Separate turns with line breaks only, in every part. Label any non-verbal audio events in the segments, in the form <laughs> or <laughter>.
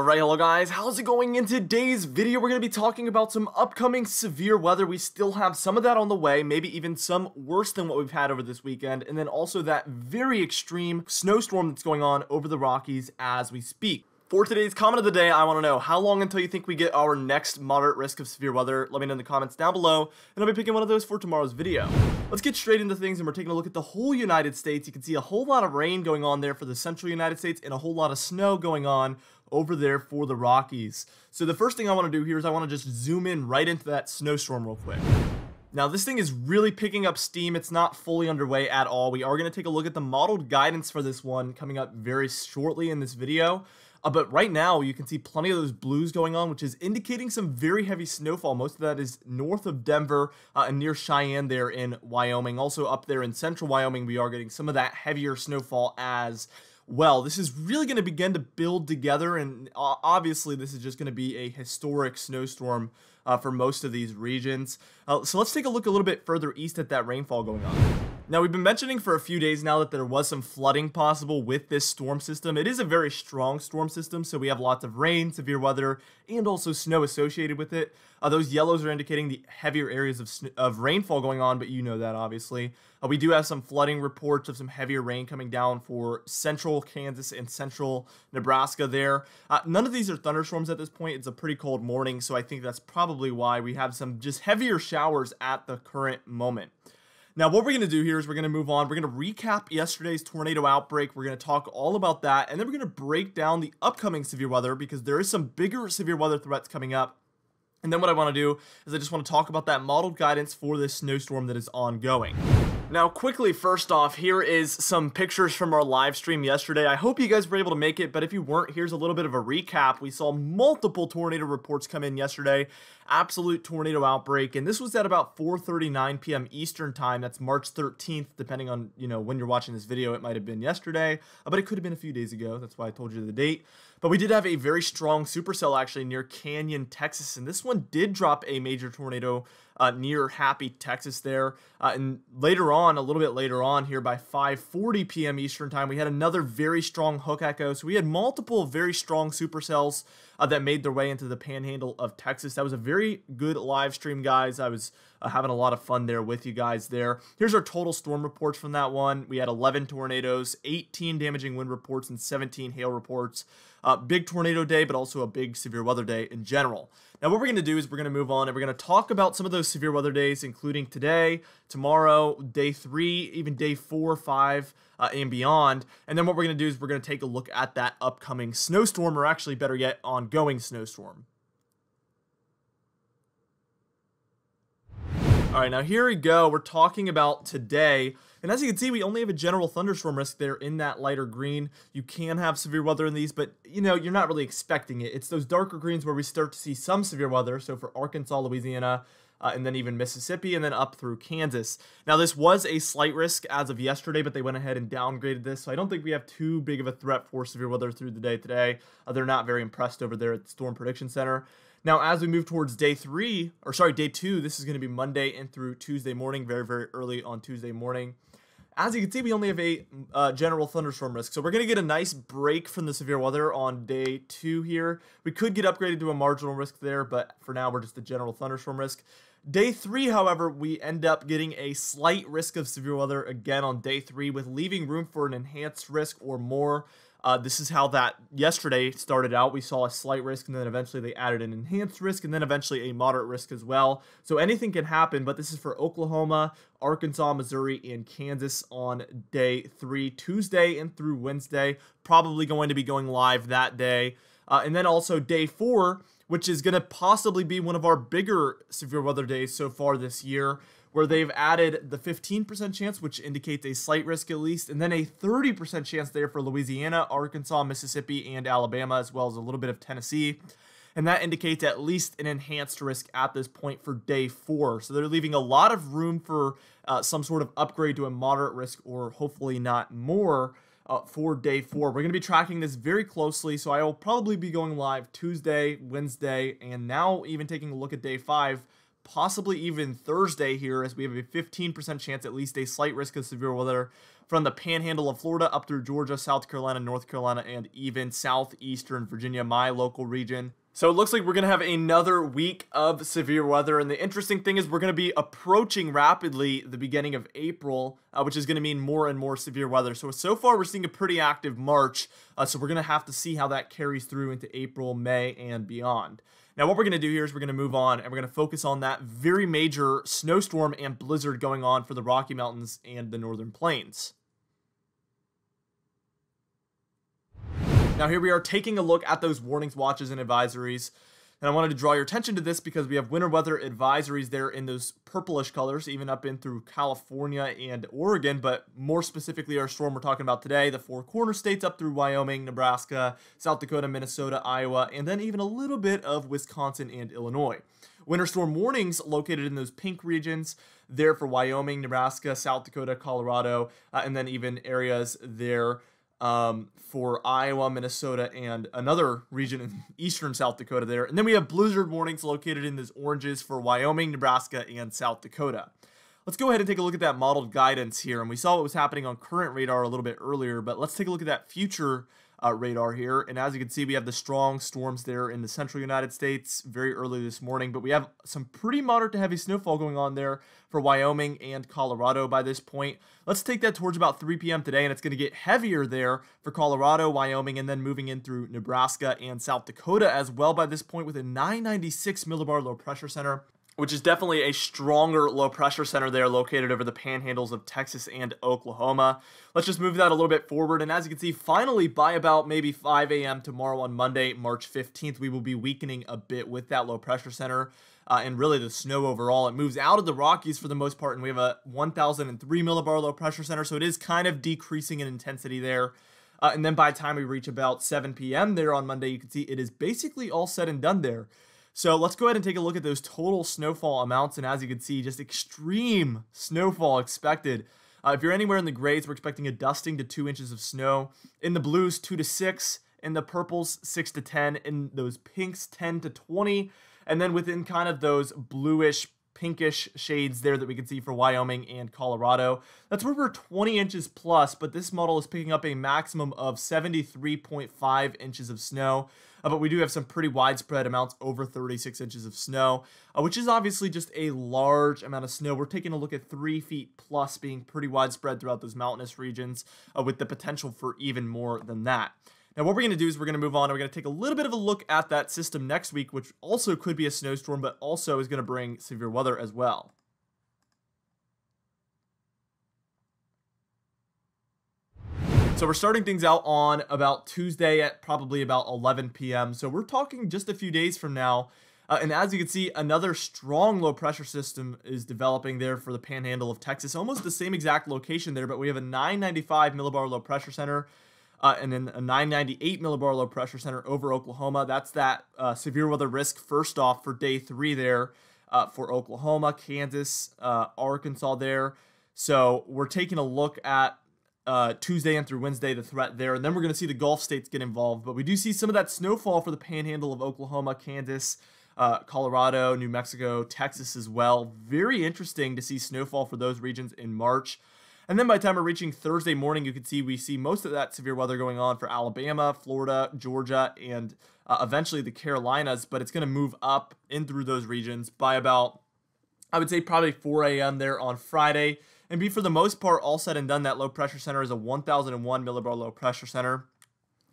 Alright, hello guys, how's it going? In today's video, we're going to be talking about some upcoming severe weather. We still have some of that on the way, maybe even some worse than what we've had over this weekend, and then also that very extreme snowstorm that's going on over the Rockies as we speak. For today's comment of the day, I want to know how long until you think we get our next moderate risk of severe weather? Let me know in the comments down below, and I'll be picking one of those for tomorrow's video. Let's get straight into things, and we're taking a look at the whole United States. You can see a whole lot of rain going on there for the central United States, and a whole lot of snow going on over there for the Rockies. So the first thing I want to do here is I want to just zoom in right into that snowstorm real quick. Now, this thing is really picking up steam. It's not fully underway at all. We are going to take a look at the modeled guidance for this one coming up very shortly in this video. Uh, but right now, you can see plenty of those blues going on, which is indicating some very heavy snowfall. Most of that is north of Denver uh, and near Cheyenne there in Wyoming. Also up there in central Wyoming, we are getting some of that heavier snowfall as well. This is really going to begin to build together, and obviously, this is just going to be a historic snowstorm uh, for most of these regions. Uh, so let's take a look a little bit further east at that rainfall going on. Now, we've been mentioning for a few days now that there was some flooding possible with this storm system. It is a very strong storm system, so we have lots of rain, severe weather, and also snow associated with it. Uh, those yellows are indicating the heavier areas of, of rainfall going on, but you know that obviously. Uh, we do have some flooding reports of some heavier rain coming down for central Kansas and central Nebraska there. Uh, none of these are thunderstorms at this point. It's a pretty cold morning, so I think that's probably why we have some just heavier showers at the current moment. Now, what we're going to do here is we're going to move on. We're going to recap yesterday's tornado outbreak. We're going to talk all about that, and then we're going to break down the upcoming severe weather because there is some bigger severe weather threats coming up. And then what I want to do is I just want to talk about that modeled guidance for this snowstorm that is ongoing. Now, quickly, first off, here is some pictures from our live stream yesterday. I hope you guys were able to make it, but if you weren't, here's a little bit of a recap. We saw multiple tornado reports come in yesterday, absolute tornado outbreak, and this was at about 4:39 p.m. Eastern time. That's March 13th, depending on you know when you're watching this video. It might have been yesterday, but it could have been a few days ago. That's why I told you the date. But we did have a very strong supercell actually near Canyon, Texas, and this one did drop a major tornado uh, near Happy, Texas there. Uh, and later on, a little bit later on here by 5.40 p.m. Eastern Time, we had another very strong hook echo. So we had multiple very strong supercells uh, that made their way into the panhandle of Texas. That was a very good live stream, guys. I was uh, having a lot of fun there with you guys there. Here's our total storm reports from that one. We had 11 tornadoes, 18 damaging wind reports, and 17 hail reports. Uh, big tornado day, but also a big severe weather day in general. Now, what we're going to do is we're going to move on and we're going to talk about some of those severe weather days, including today, tomorrow, day three, even day four, five, uh, and beyond. And then what we're going to do is we're going to take a look at that upcoming snowstorm, or actually, better yet, ongoing snowstorm. All right, now here we go. We're talking about today. And as you can see, we only have a general thunderstorm risk there in that lighter green. You can have severe weather in these, but you know, you're not really expecting it. It's those darker greens where we start to see some severe weather. So for Arkansas, Louisiana, uh, and then even Mississippi, and then up through Kansas. Now, this was a slight risk as of yesterday, but they went ahead and downgraded this, so I don't think we have too big of a threat for severe weather through the day today. Uh, they're not very impressed over there at the Storm Prediction Center. Now, as we move towards day three, or sorry, day two, this is going to be Monday and through Tuesday morning, very, very early on Tuesday morning. As you can see, we only have a uh, general thunderstorm risk, so we're going to get a nice break from the severe weather on day two here. We could get upgraded to a marginal risk there, but for now, we're just a general thunderstorm risk. Day three, however, we end up getting a slight risk of severe weather again on day three, with leaving room for an enhanced risk or more. Uh, this is how that yesterday started out. We saw a slight risk, and then eventually they added an enhanced risk, and then eventually a moderate risk as well. So anything can happen, but this is for Oklahoma, Arkansas, Missouri, and Kansas on day three, Tuesday and through Wednesday. Probably going to be going live that day. Uh, and then also day four, which is going to possibly be one of our bigger severe weather days so far this year where they've added the 15% chance, which indicates a slight risk at least, and then a 30% chance there for Louisiana, Arkansas, Mississippi, and Alabama, as well as a little bit of Tennessee. And that indicates at least an enhanced risk at this point for day four. So they're leaving a lot of room for uh, some sort of upgrade to a moderate risk or hopefully not more. Uh, for day four. We're going to be tracking this very closely, so I will probably be going live Tuesday, Wednesday, and now even taking a look at day five possibly even Thursday here, as we have a 15% chance, at least a slight risk of severe weather from the panhandle of Florida up through Georgia, South Carolina, North Carolina, and even southeastern Virginia, my local region. So it looks like we're going to have another week of severe weather. And the interesting thing is we're going to be approaching rapidly the beginning of April, uh, which is going to mean more and more severe weather. So, so far we're seeing a pretty active March. Uh, so we're going to have to see how that carries through into April, May, and beyond. Now, what we're going to do here is we're going to move on and we're going to focus on that very major snowstorm and blizzard going on for the Rocky Mountains and the Northern Plains. Now here we are taking a look at those warnings, watches, and advisories. And I wanted to draw your attention to this because we have winter weather advisories there in those purplish colors, even up in through California and Oregon. But more specifically, our storm we're talking about today, the four corner states up through Wyoming, Nebraska, South Dakota, Minnesota, Iowa, and then even a little bit of Wisconsin and Illinois. Winter storm warnings located in those pink regions there for Wyoming, Nebraska, South Dakota, Colorado, uh, and then even areas there um, for Iowa, Minnesota, and another region in <laughs> eastern South Dakota there. And then we have blizzard warnings located in those oranges for Wyoming, Nebraska, and South Dakota. Let's go ahead and take a look at that modeled guidance here. And we saw what was happening on current radar a little bit earlier, but let's take a look at that future uh, radar here. And as you can see, we have the strong storms there in the central United States very early this morning, but we have some pretty moderate to heavy snowfall going on there for Wyoming and Colorado by this point. Let's take that towards about 3 p.m. today, and it's going to get heavier there for Colorado, Wyoming, and then moving in through Nebraska and South Dakota as well by this point with a 996 millibar low pressure center which is definitely a stronger low pressure center there located over the panhandles of Texas and Oklahoma. Let's just move that a little bit forward. And as you can see, finally, by about maybe 5 a.m. tomorrow on Monday, March 15th, we will be weakening a bit with that low pressure center. Uh, and really the snow overall. It moves out of the Rockies for the most part, and we have a 1003 millibar low pressure center, so it is kind of decreasing in intensity there. Uh, and then by the time we reach about 7 p.m. there on Monday, you can see it is basically all said and done there. So let's go ahead and take a look at those total snowfall amounts. And as you can see, just extreme snowfall expected. Uh, if you're anywhere in the grays, we're expecting a dusting to two inches of snow. In the blues, two to six. In the purples, six to 10. In those pinks, 10 to 20. And then within kind of those bluish pinkish shades there that we can see for Wyoming and Colorado. That's where we're 20 inches plus, but this model is picking up a maximum of 73.5 inches of snow. Uh, but we do have some pretty widespread amounts over 36 inches of snow, uh, which is obviously just a large amount of snow. We're taking a look at three feet plus being pretty widespread throughout those mountainous regions, uh, with the potential for even more than that. Now, what we're going to do is we're going to move on and we're going to take a little bit of a look at that system next week, which also could be a snowstorm, but also is going to bring severe weather as well. So we're starting things out on about Tuesday at probably about 11 p.m. So we're talking just a few days from now. Uh, and as you can see, another strong low pressure system is developing there for the panhandle of Texas. Almost the same exact location there, but we have a 995 millibar low pressure center uh, and then a 998 millibar low pressure center over Oklahoma. That's that uh, severe weather risk first off for day three there uh, for Oklahoma, Kansas, uh, Arkansas there. So we're taking a look at uh, Tuesday and through Wednesday, the threat there. And then we're going to see the Gulf states get involved. But we do see some of that snowfall for the panhandle of Oklahoma, Kansas, uh, Colorado, New Mexico, Texas as well. Very interesting to see snowfall for those regions in March. And then by the time we're reaching Thursday morning, you can see we see most of that severe weather going on for Alabama, Florida, Georgia, and uh, eventually the Carolinas. But it's going to move up in through those regions by about, I would say, probably 4 a.m. there on Friday. And be for the most part all said and done, that low pressure center is a 1001 millibar low pressure center.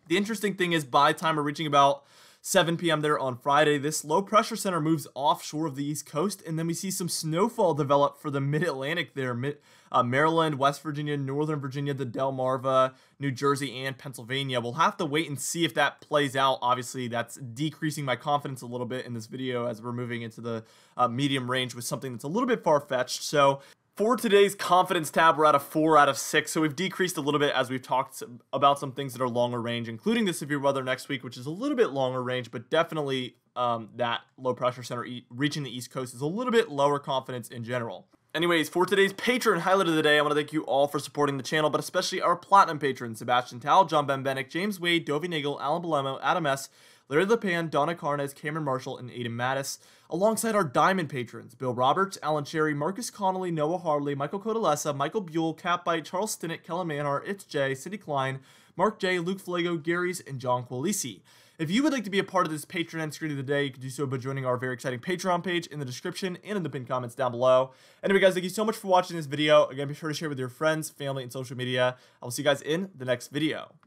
The interesting thing is by time we're reaching about 7 p.m. there on Friday. This low pressure center moves offshore of the East Coast, and then we see some snowfall develop for the mid Atlantic there. Uh, Maryland, West Virginia, Northern Virginia, the Delmarva, New Jersey, and Pennsylvania. We'll have to wait and see if that plays out. Obviously, that's decreasing my confidence a little bit in this video as we're moving into the uh, medium range with something that's a little bit far fetched. So for today's confidence tab, we're at a 4 out of 6, so we've decreased a little bit as we've talked about some things that are longer range, including the severe weather next week, which is a little bit longer range, but definitely um, that low pressure center e reaching the East Coast is a little bit lower confidence in general. Anyways, for today's patron highlight of the day, I want to thank you all for supporting the channel, but especially our platinum patrons, Sebastian Tal, John Ben Bennick, James Wade, Dovi Nagel, Alan Belemo, Adam S., Larry LePan, Donna Carnes, Cameron Marshall, and Aiden Mattis, alongside our Diamond patrons Bill Roberts, Alan Cherry, Marcus Connolly, Noah Harley, Michael Codalessa, Michael Buell, Catbite, Charles Stinnett, Kellen Manhart, It's Jay, Cindy Klein, Mark J, Luke Flago, Gary's, and John Quilisi. If you would like to be a part of this Patreon screen of the day, you can do so by joining our very exciting Patreon page in the description and in the pinned comments down below. Anyway, guys, thank you so much for watching this video. Again, be sure to share with your friends, family, and social media. I will see you guys in the next video.